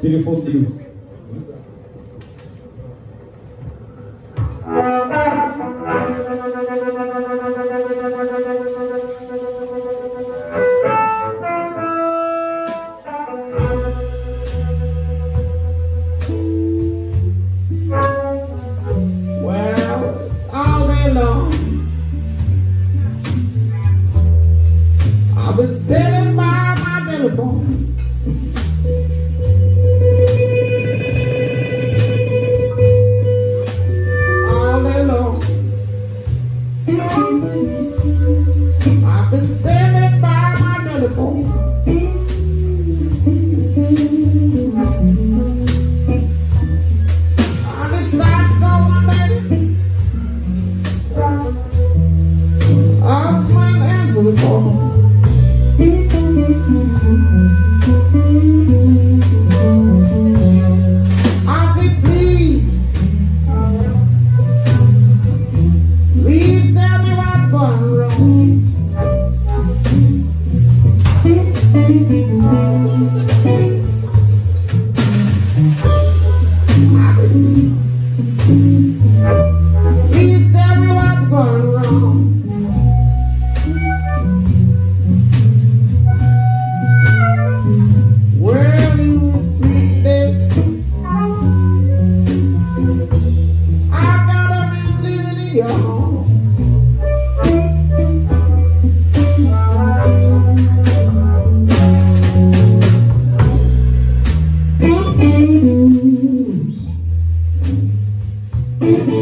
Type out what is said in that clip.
Telefone Blues. Well,